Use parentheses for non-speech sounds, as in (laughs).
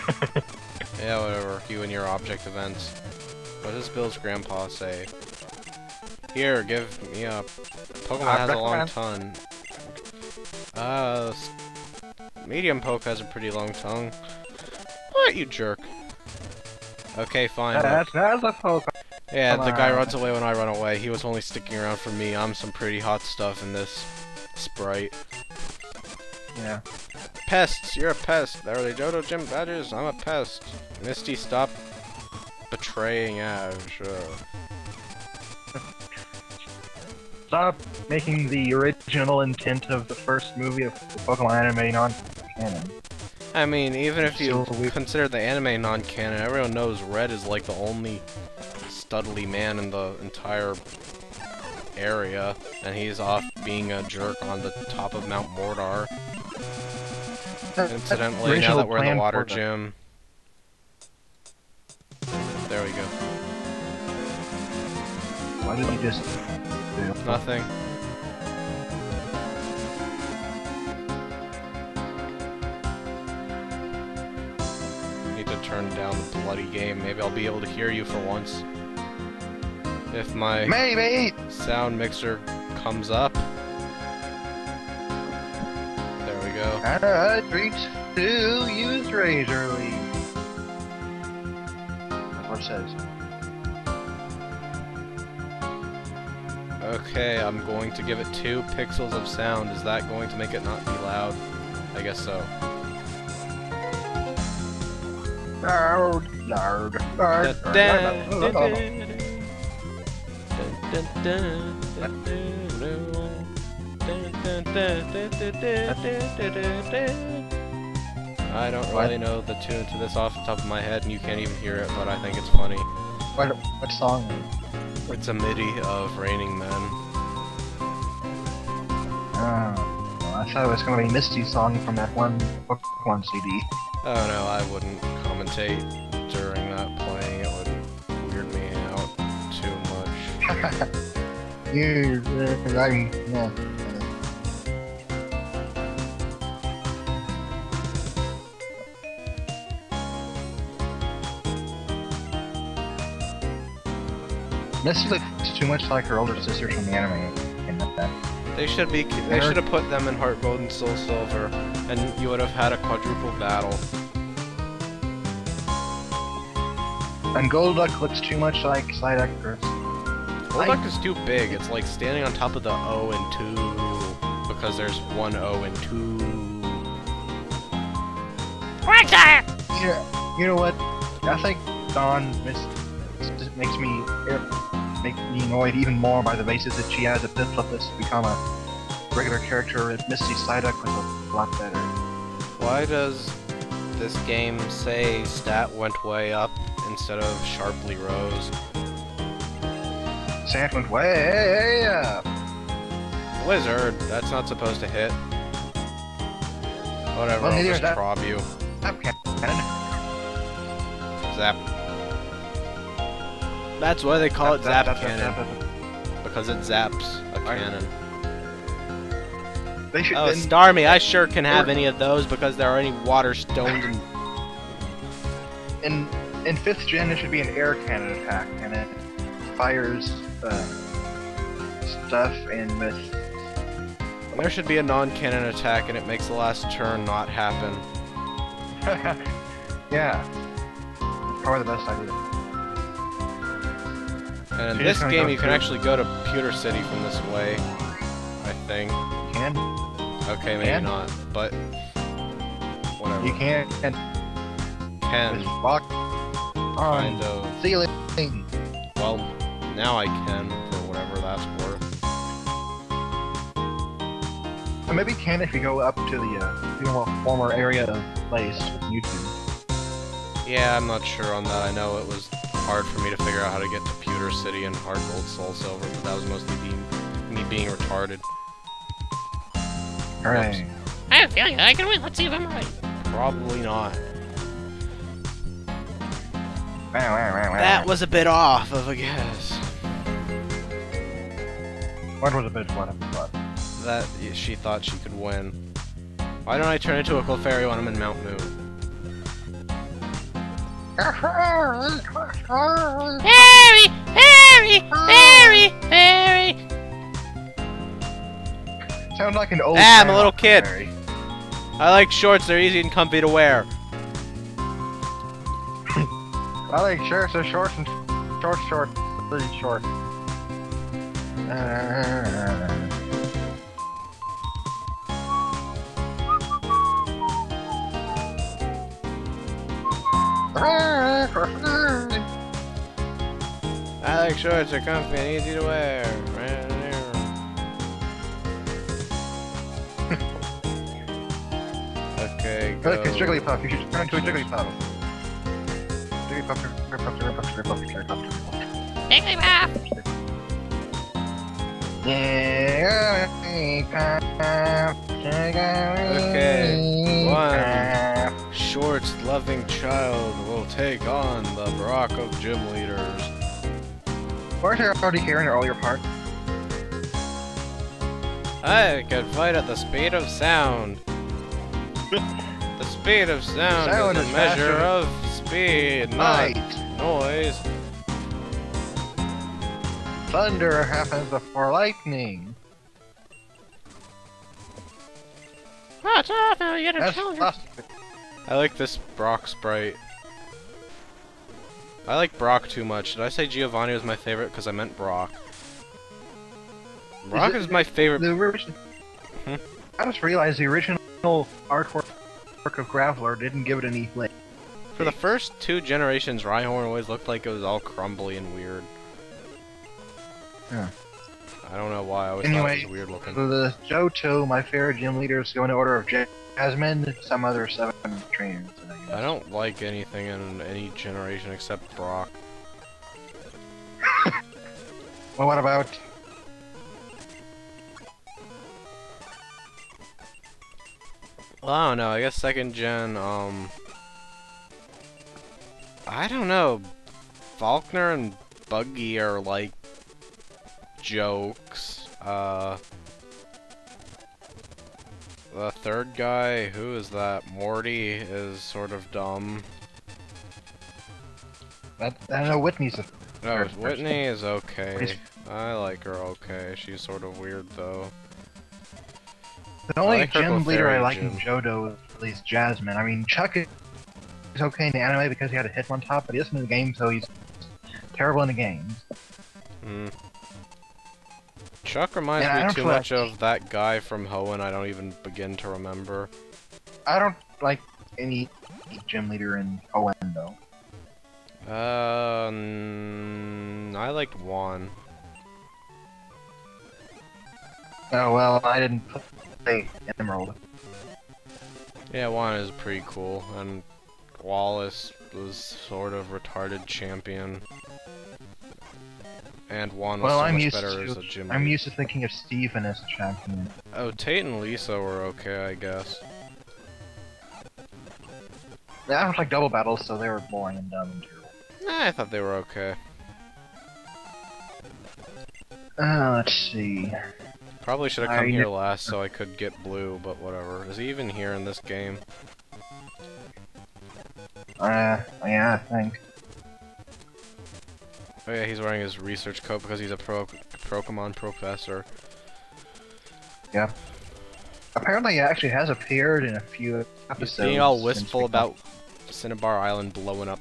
(laughs) yeah, whatever. You and your object events. What does Bill's grandpa say? Here, give me a... Pokemon has a long tongue. Uh... Medium Poke has a pretty long tongue. What, you jerk? Okay, fine. That's, that's a Pokemon. Yeah, Come the guy runs away when I run away. He was only sticking around for me. I'm some pretty hot stuff in this sprite. Yeah. Pests! You're a pest! There are the Dodo Gym badges. I'm a pest. Misty, stop betraying Ash. Stop making the original intent of the first movie of the Pokemon anime non-canon. I mean, even if you consider the anime non-canon, everyone knows Red is like the only studly man in the entire area, and he's off being a jerk on the top of Mount Mordor. Incidentally, now that we're in the water gym. There we go. Why did you just do? Nothing. Need to turn down the bloody game. Maybe I'll be able to hear you for once. If my Maybe! sound mixer comes up. Go. I reach to use Razor Leaf. That's what it says. Okay, I'm going to give it two pixels of sound. Is that going to make it not be loud? I guess so. Loud, loud, Dun, loud, dun, loud, dun, loud. (laughs) I don't really know the tune to this off the top of my head, and you can't even hear it, but I think it's funny. What, what song? It's a MIDI of Raining Men. Oh, well, I thought it was going to be Misty's song from that one Pokemon CD. Oh no, I wouldn't commentate during that playing. It would weird me out too much. (laughs) you, I mean, yeah. Misty looks too much like her older sisters from the anime. They should be. They should have put them in Heart Gold and Soul Silver, and you would have had a quadruple battle. And Golduck looks too much like Psyduck. Golduck is too big. It's like standing on top of the O and two because there's one O and two. Yeah, you know what? I think Dawn mis- just makes me make me annoyed even more by the basis that she has a Piplup to become a regular character. and Misty Psyduck was a lot better. Why does this game say stat went way up instead of sharply rose? Stat went way up. Wizard, that's not supposed to hit. Whatever, Well, I'll just that. prob you. Zap. That's why they call it Zap, Zap, zap, Cannon, zap, zap. because it zaps a Right. cannon. They should Oh, then, Starmie, I sure can have any of those because there are any water stones and... in in fifth gen it should be an air cannon attack and it fires uh, stuff and with There should be a non-cannon attack and it makes the last turn not happen. (laughs) yeah. Probably the best idea. And in this game you can actually go to Pewter City from this way. I think. Can Okay, maybe Can? not, but... Whatever. you and can, just walk on kind of. ceiling. Well, now I can, for whatever that's worth. Or maybe can if you go up to the uh, you know, former area of place with YouTube. Yeah, I'm not sure on that. I know it was hard for me to figure out how to get to Pewter City and Heart Gold Soul Silver, but that was mostly being, me being retarded. Hooray. I have a feeling I can win. Let's see if I'm right. Probably not. That was a bit off of a guess. What was a bit fun of fun? That she thought she could win. Why don't I turn into a Clefairy when I'm in Mount Moon? Harry! Harry! Harry! Harry! Sounds like an old. Ah, I'm a little kid. Harry. I like shorts, they're easy and comfy to wear. I like shirts are short and short, short, really short. Uh, I like shorts, they're comfy and easy to wear. (laughs) okay, go. Look, it's Jigglypuff. You should turn into a Jigglypuff. Jigglypuff, Jigglypuff, Jigglypuff, Jigglypuff, Jigglypuff, Jigglypuff. Jigglypuff! Okay, one. Shorts loving child will take on the Brock of gym leaders. You already hearing all your parts? I could fight at the speed of sound. the speed of sound, Sound is a is measure of speed, not noise. Thunder happens before lightning. Off, now you get a That's. I like this Brock sprite. I like Brock too much. Did I say Giovanni was my favorite? Because I meant Brock. Brock it- is my favorite. The original. Hmm? I just realized the original artwork of Graveler didn't give it any like. For the first two generations, Rhyhorn always looked like it was all crumbly and weird. Yeah. I don't know why. I always Anyway, thought it was weird looking. The Johto, my favorite gym leader, is going to order of Jasmine, some other seven trainers. I. I don't like anything in any generation except Brock. (laughs) Well, what about? Well, I don't know. I guess second gen, um... I don't know. Falkner and Buggy are like jokes. Uh... The third guy, who is that? Morty is sort of dumb. I, I know Whitney's a. No, First person. Whitney is okay. I like her okay. She's sort of weird though. The only like gym leader I like in gym. Johto is at least Jasmine. I mean, Chuck is is okay in the anime because he had a hit on top, but he isn't in the game, so he's terrible in the games. Hmm. Chuck reminds me too much like- of that guy from Hoenn I don't even begin to remember. I don't like any gym leader in Hoenn though. Mm, I liked Juan. Oh well, I didn't play Emerald. Yeah, Juan is pretty cool, and Wallace was sort of retarded champion. And Juan was Well, so I'm much used better as to a gym I'm used to thinking of Steven as a champion. Oh, Tate and Liza were okay, I guess. Yeah, I don't like double battles, so they were boring and dumb and terrible. Nah, I thought they were okay. Uh, let's see. Probably should have I come here last so I could get blue, but whatever. Is he even here in this game? Uh, yeah, I think. Oh yeah, he's wearing his research coat because he's a pro Pokemon professor. Yeah. Apparently, it actually has appeared in a few episodes. He's episodes. being all wistful about Cinnabar Island blowing up.